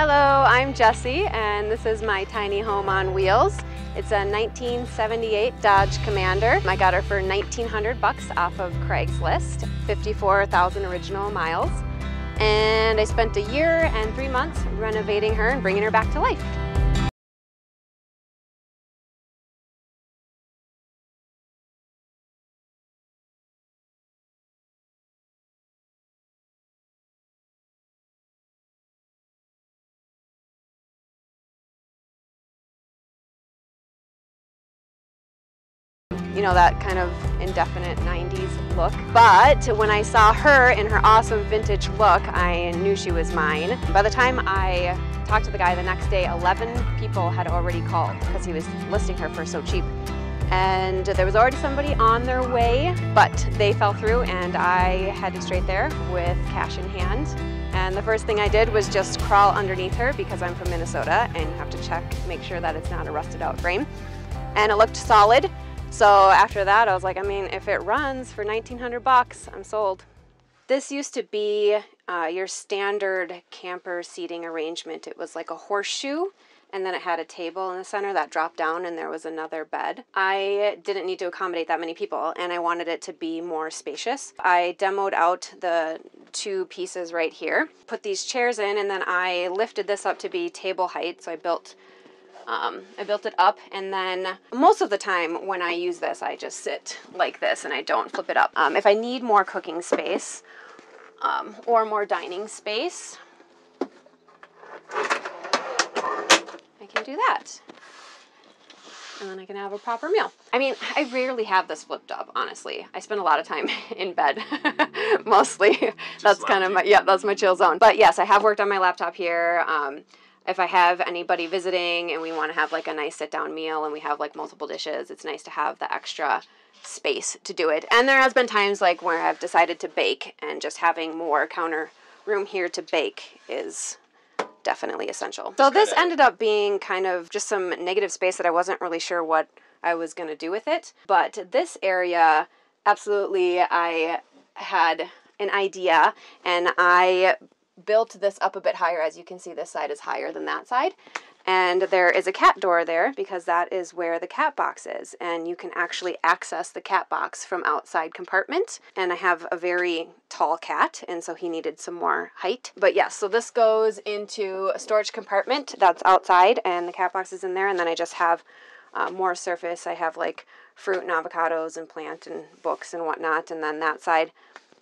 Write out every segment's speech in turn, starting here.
Hello, I'm Jessie and this is my tiny home on wheels. It's a 1978 Dodge Commander. I got her for 1900 bucks off of Craigslist, 54,000 original miles. And I spent a year and three months renovating her and bringing her back to life. You know, that kind of indefinite 90s look. But when I saw her in her awesome vintage look, I knew she was mine. By the time I talked to the guy the next day, 11 people had already called because he was listing her for so cheap. And there was already somebody on their way, but they fell through and I headed straight there with cash in hand. And the first thing I did was just crawl underneath her because I'm from Minnesota and you have to check, make sure that it's not a rusted out frame. And it looked solid. So after that, I was like, I mean, if it runs for 1900 bucks, I'm sold. This used to be uh, your standard camper seating arrangement. It was like a horseshoe and then it had a table in the center that dropped down and there was another bed. I didn't need to accommodate that many people and I wanted it to be more spacious. I demoed out the two pieces right here, put these chairs in and then I lifted this up to be table height. So I built um, I built it up and then most of the time when I use this, I just sit like this and I don't flip it up. Um, if I need more cooking space um, or more dining space, I can do that. And then I can have a proper meal. I mean, I rarely have this flipped up, honestly. I spend a lot of time in bed, mostly. that's kind of my, yeah, that's my chill zone. But yes, I have worked on my laptop here. Um, if I have anybody visiting and we want to have like a nice sit down meal and we have like multiple dishes, it's nice to have the extra space to do it. And there has been times like where I've decided to bake and just having more counter room here to bake is definitely essential. So this ended up being kind of just some negative space that I wasn't really sure what I was going to do with it. But this area, absolutely, I had an idea and I built this up a bit higher. As you can see, this side is higher than that side. And there is a cat door there because that is where the cat box is. And you can actually access the cat box from outside compartment. And I have a very tall cat, and so he needed some more height. But yes, so this goes into a storage compartment that's outside, and the cat box is in there. And then I just have uh, more surface. I have like fruit and avocados and plant and books and whatnot. And then that side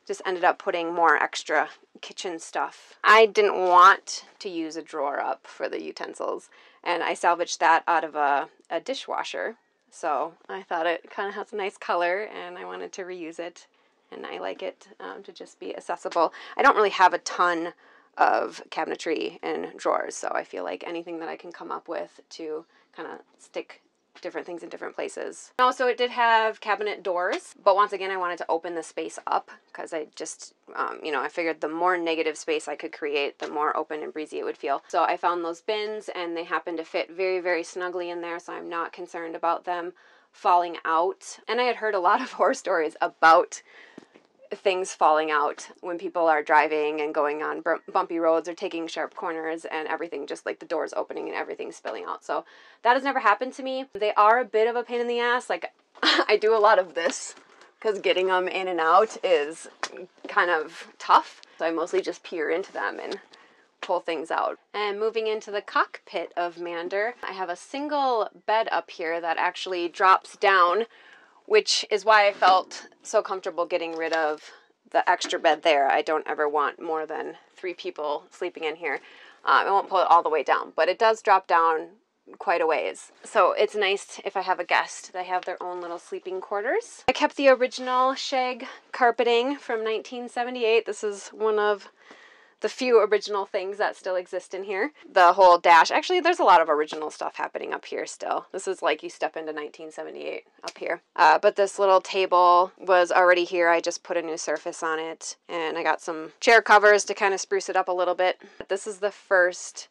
just ended up putting more extra kitchen stuff. I didn't want to use a drawer up for the utensils, and I salvaged that out of a, a dishwasher. So I thought it kind of has a nice color, and I wanted to reuse it, and I like it um, to just be accessible. I don't really have a ton of cabinetry and drawers, so I feel like anything that I can come up with to kind of stick different things in different places. Also, it did have cabinet doors, but once again, I wanted to open the space up because I just, um, you know, I figured the more negative space I could create, the more open and breezy it would feel. So I found those bins and they happen to fit very, very snugly in there, so I'm not concerned about them falling out. And I had heard a lot of horror stories about things falling out when people are driving and going on bumpy roads or taking sharp corners and everything just like the doors opening and everything spilling out. So that has never happened to me. They are a bit of a pain in the ass. Like I do a lot of this because getting them in and out is kind of tough. So I mostly just peer into them and pull things out. And moving into the cockpit of Mander, I have a single bed up here that actually drops down which is why I felt so comfortable getting rid of the extra bed there. I don't ever want more than three people sleeping in here. Um, I won't pull it all the way down, but it does drop down quite a ways. So it's nice if I have a guest, they have their own little sleeping quarters. I kept the original shag carpeting from 1978. This is one of the few original things that still exist in here. The whole dash, actually, there's a lot of original stuff happening up here still. This is like you step into 1978 up here. Uh, but this little table was already here. I just put a new surface on it and I got some chair covers to kind of spruce it up a little bit. This is the first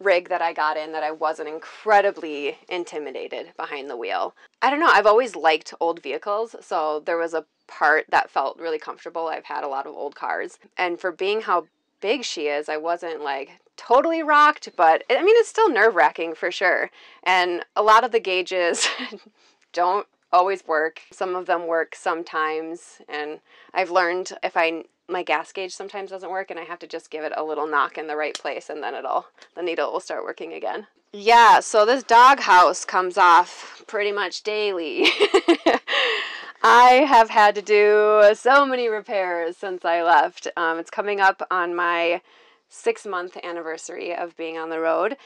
rig that I got in that I wasn't incredibly intimidated behind the wheel. I don't know, I've always liked old vehicles, so there was a part that felt really comfortable. I've had a lot of old cars, and for being how big she is, I wasn't like totally rocked, but I mean, it's still nerve wracking for sure. And a lot of the gauges don't always work. Some of them work sometimes, and I've learned if I my gas gauge sometimes doesn't work and I have to just give it a little knock in the right place and then it'll the needle will start working again. Yeah, so this dog house comes off pretty much daily. I have had to do so many repairs since I left. Um, it's coming up on my six month anniversary of being on the road,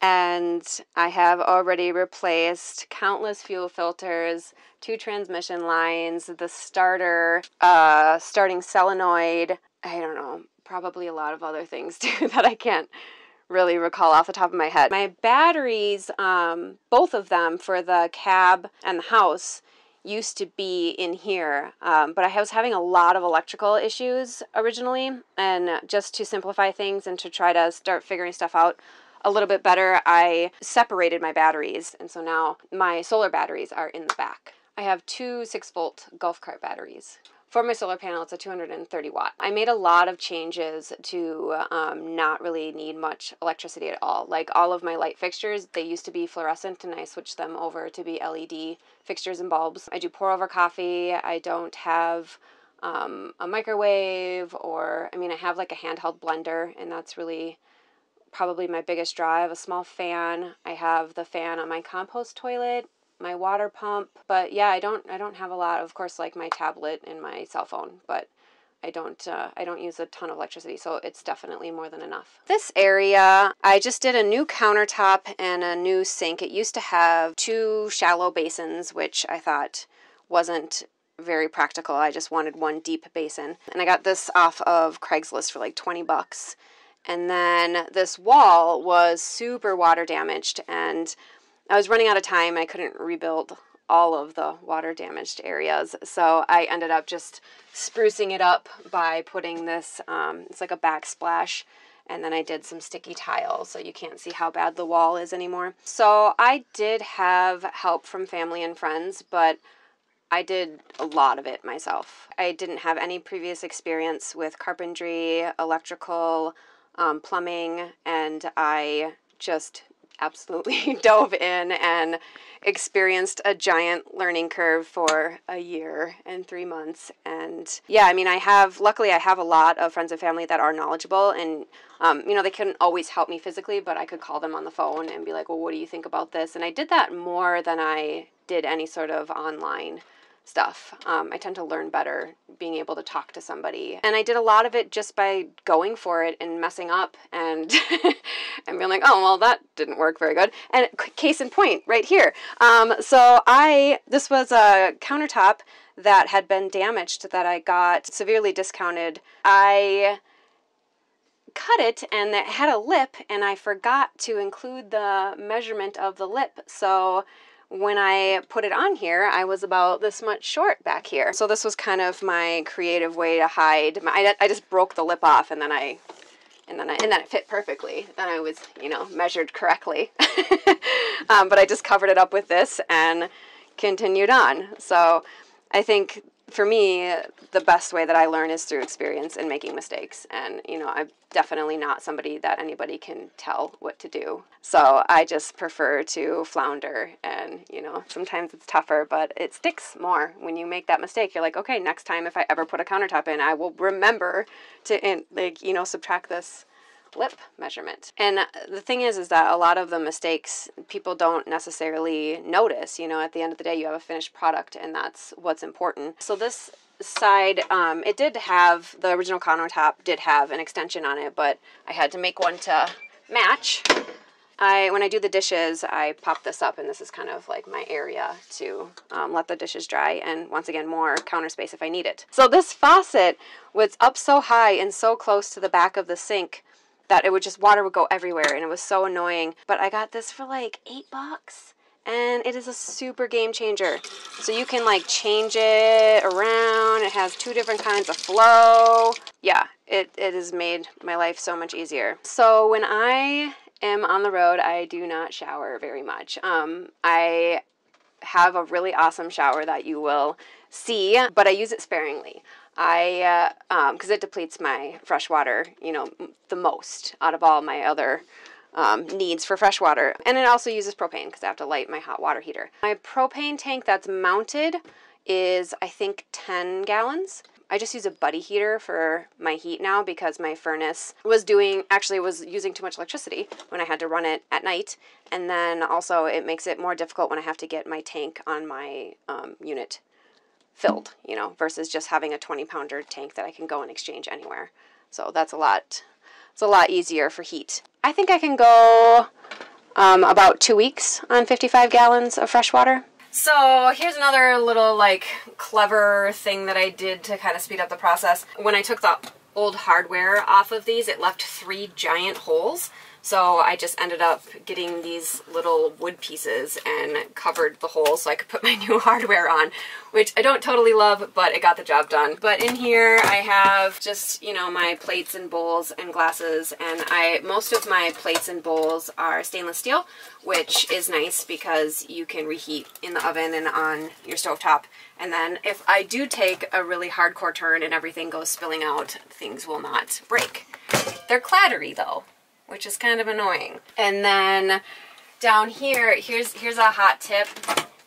and I have already replaced countless fuel filters, two transmission lines, the starter, uh, starting solenoid. I don't know, probably a lot of other things too that I can't really recall off the top of my head. My batteries, um, both of them for the cab and the house, used to be in here, um, but I was having a lot of electrical issues originally, and just to simplify things and to try to start figuring stuff out a little bit better, I separated my batteries, and so now my solar batteries are in the back. I have two 6 volt golf cart batteries. For my solar panel, it's a 230 watt. I made a lot of changes to um, not really need much electricity at all. Like all of my light fixtures, they used to be fluorescent and I switched them over to be LED fixtures and bulbs. I do pour over coffee. I don't have um, a microwave or, I mean, I have like a handheld blender and that's really probably my biggest have a small fan. I have the fan on my compost toilet my water pump. But yeah, I don't I don't have a lot. Of course, like my tablet and my cell phone, but I don't uh, I don't use a ton of electricity, so it's definitely more than enough. This area, I just did a new countertop and a new sink. It used to have two shallow basins, which I thought wasn't very practical. I just wanted one deep basin. And I got this off of Craigslist for like 20 bucks. And then this wall was super water damaged and I was running out of time. I couldn't rebuild all of the water damaged areas. So I ended up just sprucing it up by putting this, um, it's like a backsplash. And then I did some sticky tile so you can't see how bad the wall is anymore. So I did have help from family and friends, but I did a lot of it myself. I didn't have any previous experience with carpentry, electrical, um, plumbing, and I just absolutely dove in and experienced a giant learning curve for a year and three months. And yeah, I mean, I have, luckily, I have a lot of friends and family that are knowledgeable and, um, you know, they couldn't always help me physically, but I could call them on the phone and be like, well, what do you think about this? And I did that more than I did any sort of online stuff. Um, I tend to learn better being able to talk to somebody. And I did a lot of it just by going for it and messing up and and being like, oh well, that didn't work very good. And case in point, right here. Um, so I this was a countertop that had been damaged that I got severely discounted. I cut it and it had a lip and I forgot to include the measurement of the lip. So when I put it on here, I was about this much short back here. So this was kind of my creative way to hide. My, I, I just broke the lip off and then I, and then I, and then it fit perfectly. Then I was, you know, measured correctly. um, but I just covered it up with this and continued on. So I think for me, the best way that I learn is through experience and making mistakes. And, you know, I'm definitely not somebody that anybody can tell what to do. So I just prefer to flounder. And, you know, sometimes it's tougher, but it sticks more when you make that mistake. You're like, okay, next time if I ever put a countertop in, I will remember to, like, you know, subtract this lip measurement. And the thing is, is that a lot of the mistakes people don't necessarily notice. You know, at the end of the day, you have a finished product, and that's what's important. So this side, um, it did have the original countertop did have an extension on it, but I had to make one to match. I when I do the dishes, I pop this up, and this is kind of like my area to um, let the dishes dry, and once again, more counter space if I need it. So this faucet was up so high and so close to the back of the sink that it would just water would go everywhere and it was so annoying. But I got this for like eight bucks and it is a super game changer. So you can like change it around. It has two different kinds of flow. Yeah, it, it has made my life so much easier. So when I am on the road, I do not shower very much. Um, I have a really awesome shower that you will see, but I use it sparingly. I, because uh, um, it depletes my fresh water, you know, the most out of all my other um, needs for fresh water. And it also uses propane because I have to light my hot water heater. My propane tank that's mounted is, I think, 10 gallons. I just use a buddy heater for my heat now because my furnace was doing actually was using too much electricity when I had to run it at night, and then also it makes it more difficult when I have to get my tank on my um, unit filled, you know, versus just having a 20 pounder tank that I can go and exchange anywhere. So that's a lot. It's a lot easier for heat. I think I can go um, about two weeks on 55 gallons of fresh water. So here's another little like clever thing that I did to kind of speed up the process. When I took the old hardware off of these, it left three giant holes. So I just ended up getting these little wood pieces and covered the holes so I could put my new hardware on, which I don't totally love, but it got the job done. But in here I have just, you know, my plates and bowls and glasses, and I most of my plates and bowls are stainless steel, which is nice because you can reheat in the oven and on your stovetop. And then if I do take a really hardcore turn and everything goes spilling out, things will not break. They're clattery though, which is kind of annoying. And then down here, here's, here's a hot tip,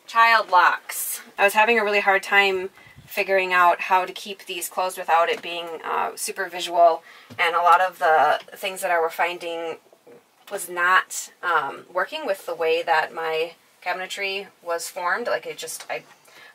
child locks. I was having a really hard time figuring out how to keep these closed without it being uh, super visual. And a lot of the things that I were finding was not um, working with the way that my cabinetry was formed. Like it just, I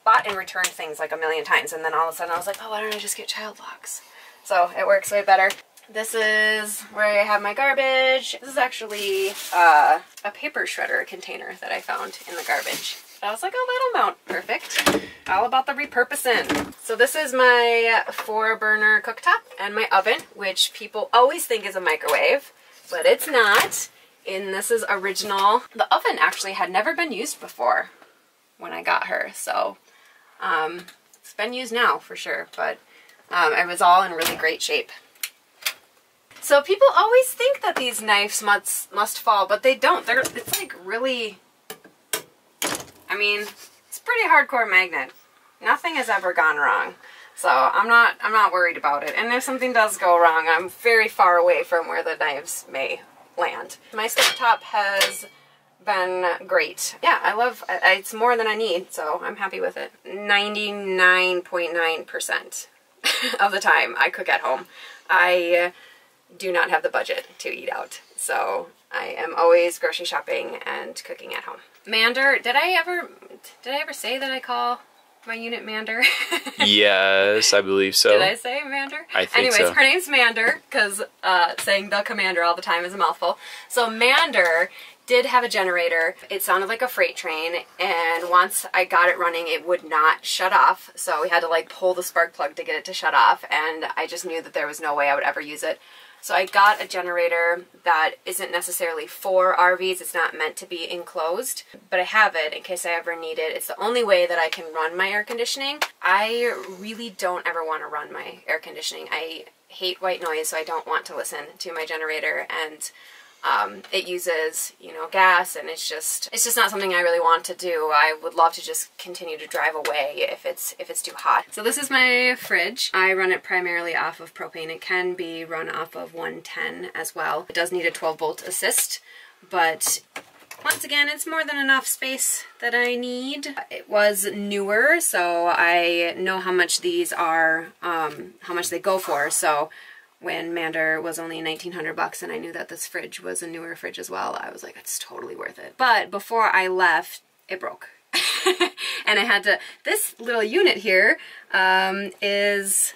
bought and returned things like a million times. And then all of a sudden I was like, oh, why don't I just get child locks? So it works way better. This is where I have my garbage. This is actually uh, a paper shredder container that I found in the garbage. I was like, oh, that'll mount perfect. All about the repurposing. So this is my four burner cooktop and my oven, which people always think is a microwave, but it's not. And this is original. The oven actually had never been used before when I got her. So um, it's been used now for sure, but um, it was all in really great shape. So people always think that these knives must must fall, but they don't. They're it's like really I mean, it's pretty hardcore magnet. Nothing has ever gone wrong. So I'm not I'm not worried about it. And if something does go wrong, I'm very far away from where the knives may land. My stove has been great. Yeah, I love it's more than I need, so I'm happy with it. 99.9% of the time I cook at home. I do not have the budget to eat out. So I am always grocery shopping and cooking at home. Mander, did I ever did I ever say that I call my unit Mander? yes, I believe so. Did I say Mander? I think Anyways, so. her name's Mander because uh, saying the commander all the time is a mouthful. So Mander did have a generator. It sounded like a freight train, and once I got it running, it would not shut off. So we had to like pull the spark plug to get it to shut off, and I just knew that there was no way I would ever use it. So I got a generator that isn't necessarily for RVs. It's not meant to be enclosed, but I have it in case I ever need it. It's the only way that I can run my air conditioning. I really don't ever want to run my air conditioning. I hate white noise, so I don't want to listen to my generator and um, it uses, you know, gas and it's just, it's just not something I really want to do. I would love to just continue to drive away if it's, if it's too hot. So this is my fridge. I run it primarily off of propane. It can be run off of 110 as well. It does need a 12 volt assist, but once again, it's more than enough space that I need. It was newer, so I know how much these are, um, how much they go for. So when Mander was only 1900 bucks and I knew that this fridge was a newer fridge as well, I was like, it's totally worth it. But before I left, it broke. and I had to, this little unit here um, is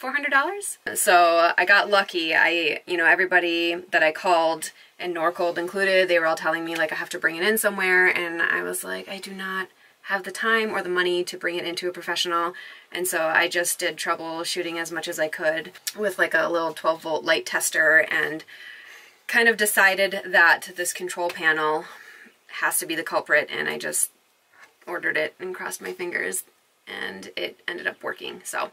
$400. So I got lucky. I, you know, everybody that I called and Norcold included, they were all telling me like I have to bring it in somewhere. And I was like, I do not have the time or the money to bring it into a professional and so I just did troubleshooting as much as I could with like a little 12 volt light tester and kind of decided that this control panel has to be the culprit and I just ordered it and crossed my fingers and it ended up working. So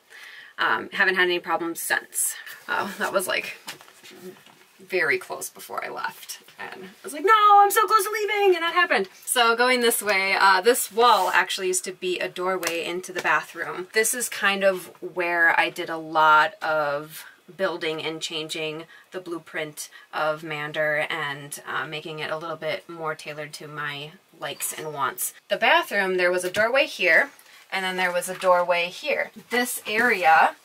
um, haven't had any problems since. Oh, that was like very close before I left. And I was like, no, I'm so close to leaving, and that happened. So going this way, uh, this wall actually used to be a doorway into the bathroom. This is kind of where I did a lot of building and changing the blueprint of Mander and uh, making it a little bit more tailored to my likes and wants. The bathroom, there was a doorway here, and then there was a doorway here. This area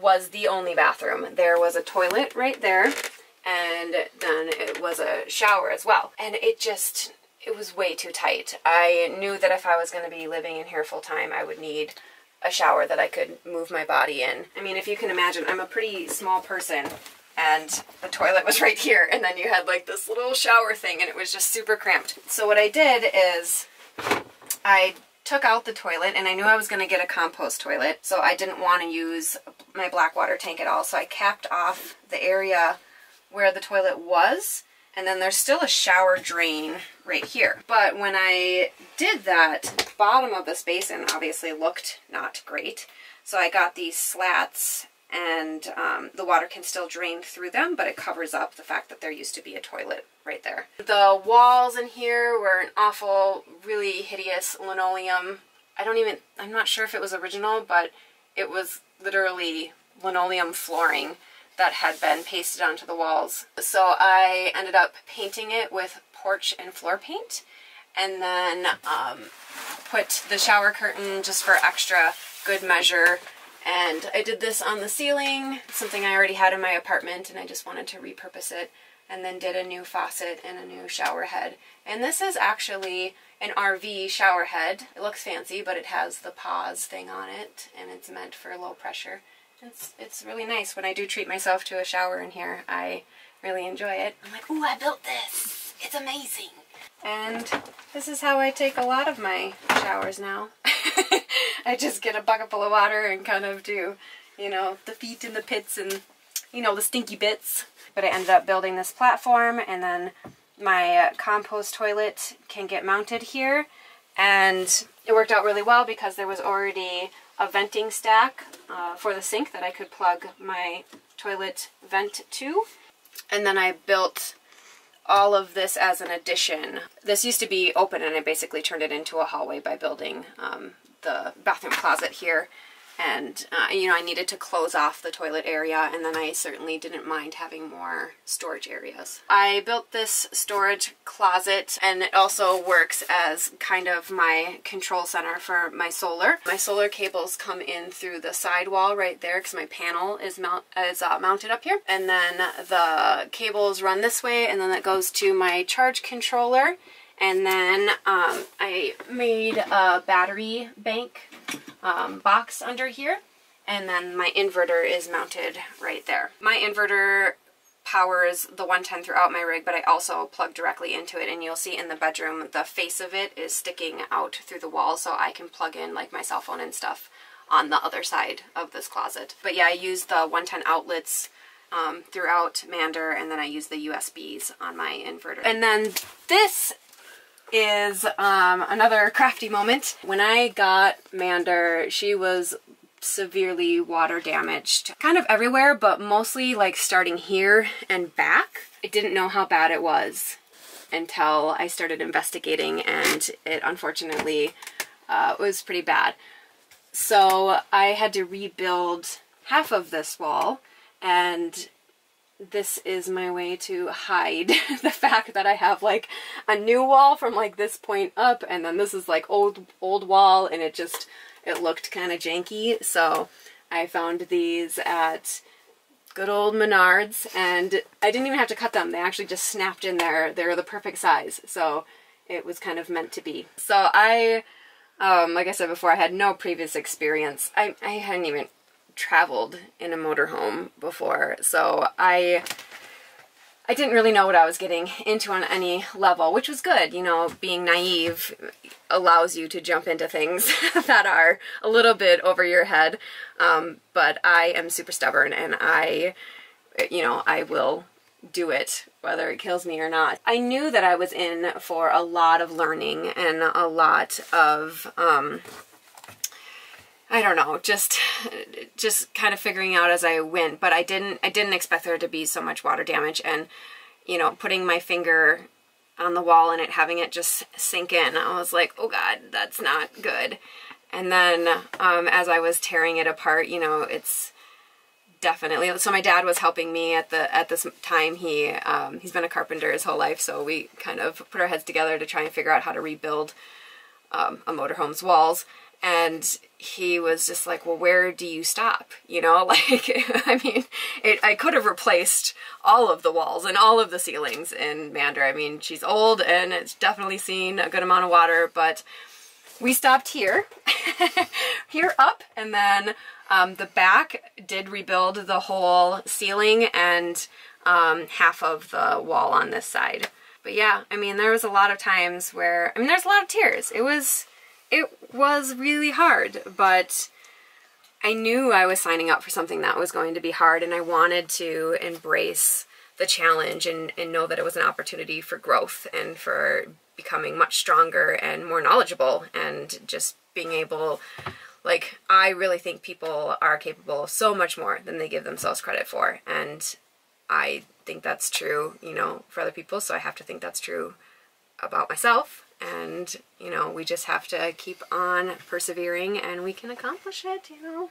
was the only bathroom. There was a toilet right there, and then it was a shower as well. And it just, it was way too tight. I knew that if I was going to be living in here full time, I would need a shower that I could move my body in. I mean, if you can imagine, I'm a pretty small person and the toilet was right here and then you had like this little shower thing and it was just super cramped. So what I did is I took out the toilet and I knew I was going to get a compost toilet so I didn't want to use my black water tank at all so I capped off the area where the toilet was and then there's still a shower drain right here. But when I did that, bottom of this basin obviously looked not great. So I got these slats and um, the water can still drain through them, but it covers up the fact that there used to be a toilet right there. The walls in here were an awful, really hideous linoleum. I don't even, I'm not sure if it was original, but it was literally linoleum flooring that had been pasted onto the walls. So I ended up painting it with porch and floor paint and then um, put the shower curtain just for extra good measure and I did this on the ceiling, something I already had in my apartment and I just wanted to repurpose it and then did a new faucet and a new shower head. And this is actually an RV shower head. It looks fancy, but it has the pause thing on it and it's meant for low pressure. It's, it's really nice. When I do treat myself to a shower in here, I really enjoy it. I'm like, ooh, I built this. It's amazing. And this is how I take a lot of my showers now. I just get a bucket full of water and kind of do, you know, the feet in the pits and, you know, the stinky bits. But I ended up building this platform and then my uh, compost toilet can get mounted here. And it worked out really well because there was already a venting stack uh, for the sink that I could plug my toilet vent to. And then I built all of this as an addition. This used to be open and I basically turned it into a hallway by building um, the bathroom closet here and uh, you know I needed to close off the toilet area and then I certainly didn't mind having more storage areas. I built this storage closet and it also works as kind of my control center for my solar. My solar cables come in through the side wall right there because my panel is, mount is uh, mounted up here and then the cables run this way and then that goes to my charge controller and then um, I made a battery bank um, box under here. And then my inverter is mounted right there. My inverter powers the 110 throughout my rig, but I also plug directly into it. And you'll see in the bedroom, the face of it is sticking out through the wall so I can plug in like my cell phone and stuff on the other side of this closet. But yeah, I use the 110 outlets um, throughout Mander, and then I use the USBs on my inverter. And then this is um, another crafty moment. When I got Mander, she was severely water damaged. Kind of everywhere, but mostly like starting here and back. I didn't know how bad it was until I started investigating and it unfortunately uh, was pretty bad. So I had to rebuild half of this wall and this is my way to hide the fact that I have like a new wall from like this point up and then this is like old old wall and it just it looked kind of janky. So I found these at good old Menards and I didn't even have to cut them. They actually just snapped in there. They're the perfect size. So it was kind of meant to be. So I um, like I said before I had no previous experience. I, I hadn't even traveled in a motorhome before, so I I didn't really know what I was getting into on any level, which was good. You know, being naive allows you to jump into things that are a little bit over your head. Um, but I am super stubborn and I, you know, I will do it whether it kills me or not. I knew that I was in for a lot of learning and a lot of, um, I don't know, just just kind of figuring out as I went. But I didn't I didn't expect there to be so much water damage, and you know, putting my finger on the wall and it having it just sink in, I was like, oh god, that's not good. And then um, as I was tearing it apart, you know, it's definitely so my dad was helping me at the at this time he um, he's been a carpenter his whole life so we kind of put our heads together to try and figure out how to rebuild um, a motorhome's walls and he was just like well where do you stop you know like i mean it, i could have replaced all of the walls and all of the ceilings in mander i mean she's old and it's definitely seen a good amount of water but we stopped here here up and then um, the back did rebuild the whole ceiling and um, half of the wall on this side. But yeah, I mean, there was a lot of times where, I mean, there's a lot of tears. It was, it was really hard, but I knew I was signing up for something that was going to be hard and I wanted to embrace the challenge and, and know that it was an opportunity for growth and for becoming much stronger and more knowledgeable and just being able like, I really think people are capable of so much more than they give themselves credit for. And I think that's true, you know, for other people. So I have to think that's true about myself. And, you know, we just have to keep on persevering and we can accomplish it, you know.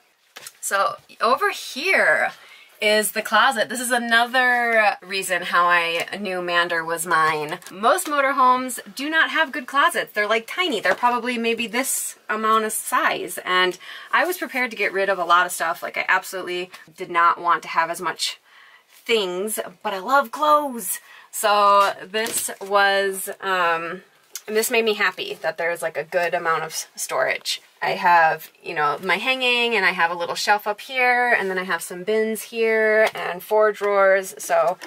So over here, is the closet. This is another reason how I knew Mander was mine. Most motorhomes do not have good closets. They're like tiny. They're probably maybe this amount of size. And I was prepared to get rid of a lot of stuff. Like I absolutely did not want to have as much things, but I love clothes. So this was, um, this made me happy that there's like a good amount of storage. I have, you know, my hanging and I have a little shelf up here and then I have some bins here and four drawers. So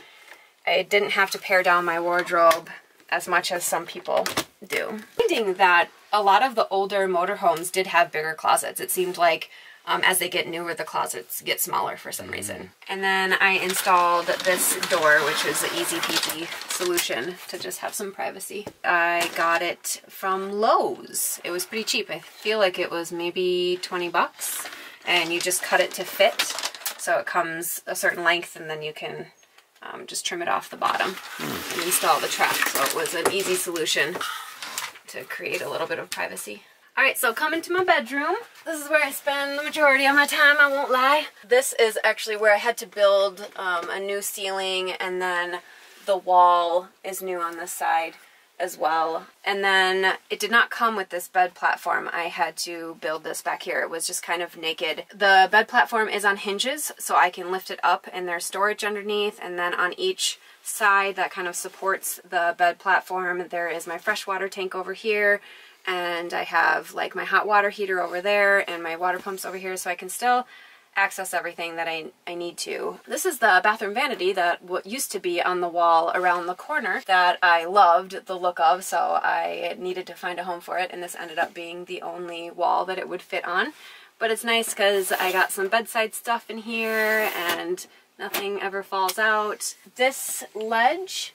I didn't have to pare down my wardrobe as much as some people do. Finding that a lot of the older motorhomes did have bigger closets. It seemed like um, as they get newer, the closets get smaller for some reason. And then I installed this door, which was an easy peasy solution to just have some privacy. I got it from Lowe's. It was pretty cheap. I feel like it was maybe 20 bucks. And you just cut it to fit. So it comes a certain length and then you can um, just trim it off the bottom and install the track. So it was an easy solution to create a little bit of privacy. Alright, so coming to my bedroom. This is where I spend the majority of my time, I won't lie. This is actually where I had to build um, a new ceiling and then the wall is new on this side as well. And then it did not come with this bed platform. I had to build this back here. It was just kind of naked. The bed platform is on hinges, so I can lift it up and there's storage underneath. And then on each side that kind of supports the bed platform, there is my freshwater tank over here and I have like my hot water heater over there and my water pumps over here so I can still access everything that I, I need to. This is the bathroom vanity that what used to be on the wall around the corner that I loved the look of so I needed to find a home for it and this ended up being the only wall that it would fit on. But it's nice because I got some bedside stuff in here and nothing ever falls out. This ledge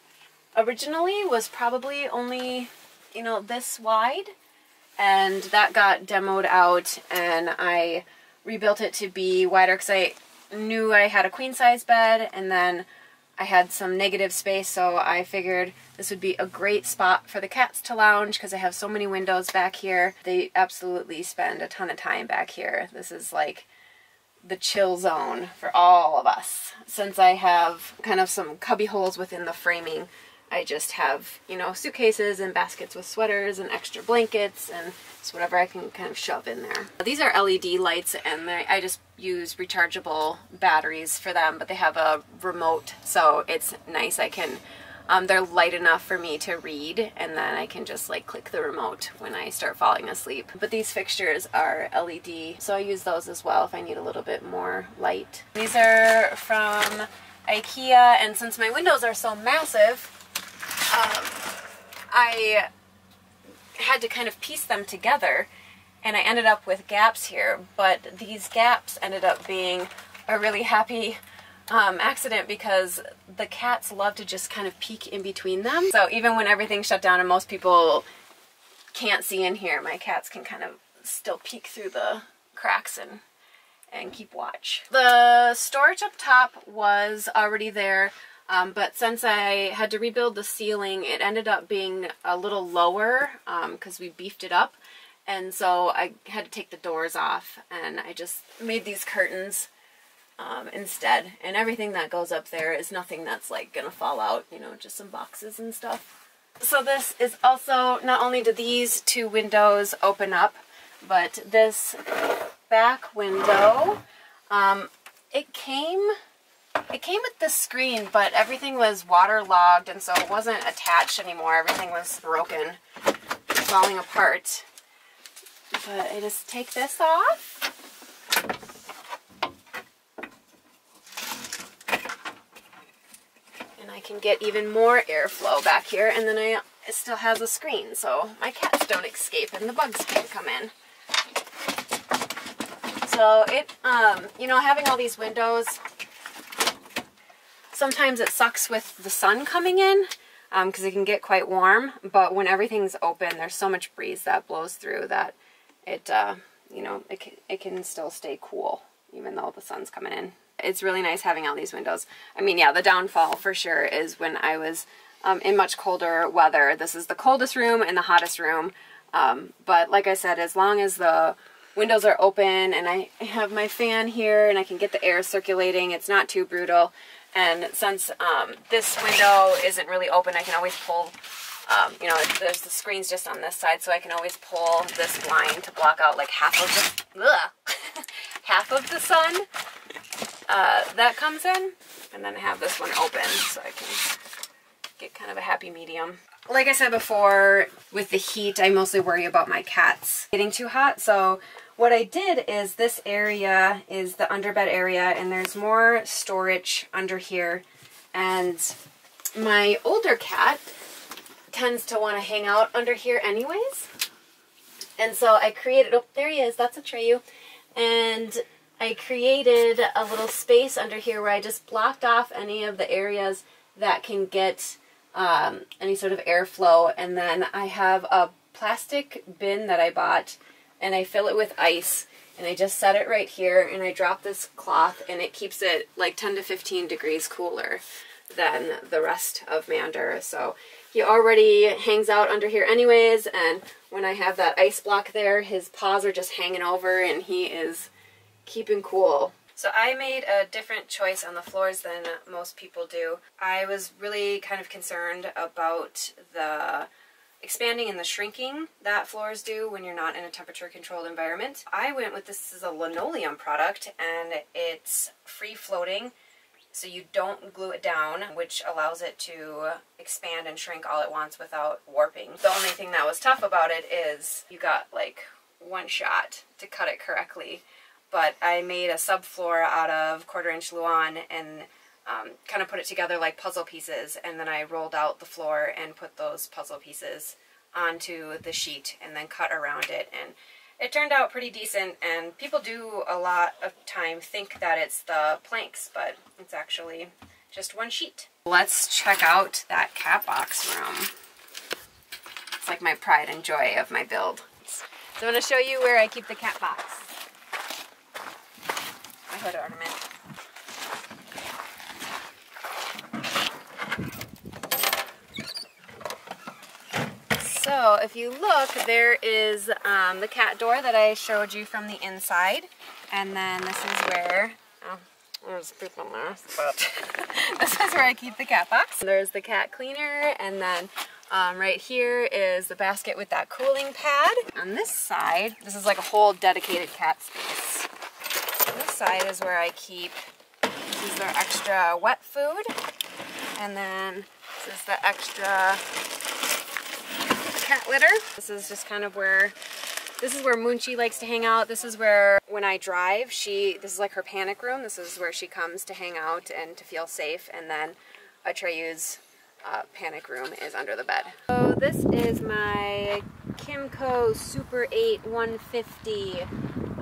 originally was probably only, you know, this wide and that got demoed out and I rebuilt it to be wider because I knew I had a queen size bed and then I had some negative space so I figured this would be a great spot for the cats to lounge because I have so many windows back here. They absolutely spend a ton of time back here. This is like the chill zone for all of us. Since I have kind of some cubby holes within the framing, I just have, you know, suitcases and baskets with sweaters and extra blankets and just whatever I can kind of shove in there. These are LED lights and I just use rechargeable batteries for them, but they have a remote, so it's nice. I can, um, they're light enough for me to read and then I can just like click the remote when I start falling asleep. But these fixtures are LED, so I use those as well if I need a little bit more light. These are from Ikea, and since my windows are so massive, um, I had to kind of piece them together and I ended up with gaps here, but these gaps ended up being a really happy um, accident because the cats love to just kind of peek in between them. So even when everything's shut down and most people can't see in here, my cats can kind of still peek through the cracks and and keep watch. The storage up top was already there, um, but since I had to rebuild the ceiling, it ended up being a little lower because um, we beefed it up. And so I had to take the doors off and I just made these curtains um, instead. And everything that goes up there is nothing that's like gonna fall out, you know, just some boxes and stuff. So this is also, not only do these two windows open up, but this back window, um, it came, it came with this screen, but everything was waterlogged and so it wasn't attached anymore. Everything was broken, falling apart. But I just take this off. And I can get even more airflow back here. And then I, it still has a screen, so my cats don't escape and the bugs can't come in. So it, um, you know, having all these windows, sometimes it sucks with the sun coming in because um, it can get quite warm. But when everything's open, there's so much breeze that blows through that it, uh, you know, it can, it can still stay cool even though the sun's coming in. It's really nice having all these windows. I mean, yeah, the downfall for sure is when I was um, in much colder weather. This is the coldest room and the hottest room. Um, but like I said, as long as the windows are open and I have my fan here and I can get the air circulating, it's not too brutal. And since um, this window isn't really open, I can always pull um, you know, there's the screen's just on this side, so I can always pull this blind to block out like half of the, half of the sun uh, that comes in. And then I have this one open so I can get kind of a happy medium. Like I said before, with the heat, I mostly worry about my cats getting too hot. So what I did is this area is the underbed area and there's more storage under here. And my older cat tends to want to hang out under here anyways. And so I created, oh, there he is, that's a Atreyu. And I created a little space under here where I just blocked off any of the areas that can get um, any sort of airflow. And then I have a plastic bin that I bought and I fill it with ice and I just set it right here and I drop this cloth and it keeps it like 10 to 15 degrees cooler than the rest of Mander. So he already hangs out under here anyways, and when I have that ice block there, his paws are just hanging over and he is keeping cool. So I made a different choice on the floors than most people do. I was really kind of concerned about the expanding and the shrinking that floors do when you're not in a temperature controlled environment. I went with this is a linoleum product and it's free floating so you don't glue it down, which allows it to expand and shrink all at once without warping. The only thing that was tough about it is you got like one shot to cut it correctly. But I made a subfloor out of quarter inch Luan and um, kind of put it together like puzzle pieces and then I rolled out the floor and put those puzzle pieces onto the sheet and then cut around it and it turned out pretty decent and people do a lot of time think that it's the planks but it's actually just one sheet. Let's check out that cat box room. It's like my pride and joy of my build. So I'm going to show you where I keep the cat box. My hood ornament. So if you look, there is um, the cat door that I showed you from the inside. And then this is where, oh, there's people there, but this is where I keep the cat box. There's the cat cleaner, and then um, right here is the basket with that cooling pad. On this side, this is like a whole dedicated cat space. This side is where I keep, this is their extra wet food. And then this is the extra cat litter. This is just kind of where, this is where Munchie likes to hang out. This is where, when I drive, she, this is like her panic room. This is where she comes to hang out and to feel safe. And then Atreyu's uh, panic room is under the bed. So this is my Kymco Super 8 150. Um,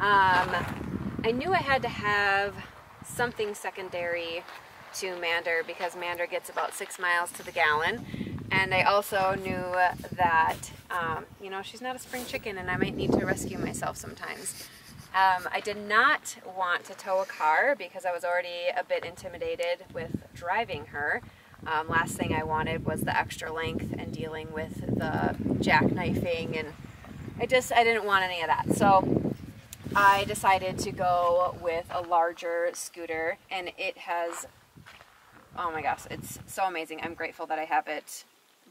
I knew I had to have something secondary to Mander because Mander gets about six miles to the gallon. And I also knew that, um, you know, she's not a spring chicken and I might need to rescue myself sometimes. Um, I did not want to tow a car because I was already a bit intimidated with driving her. Um, last thing I wanted was the extra length and dealing with the jackknifing and I just, I didn't want any of that. So I decided to go with a larger scooter and it has, oh my gosh, it's so amazing. I'm grateful that I have it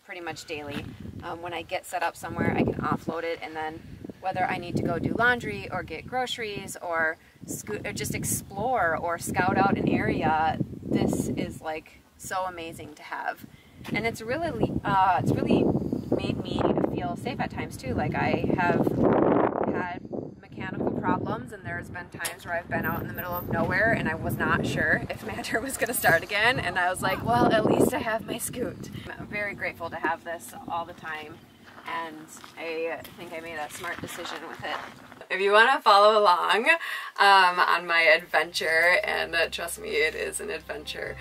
pretty much daily. Um, when I get set up somewhere, I can offload it and then whether I need to go do laundry or get groceries or, or just explore or scout out an area, this is like so amazing to have. And it's really, uh, it's really made me feel safe at times too. Like I have problems and there's been times where I've been out in the middle of nowhere and I was not sure if Mander was going to start again and I was like, well, at least I have my scoot. I'm very grateful to have this all the time and I think I made a smart decision with it. If you want to follow along um, on my adventure, and uh, trust me, it is an adventure,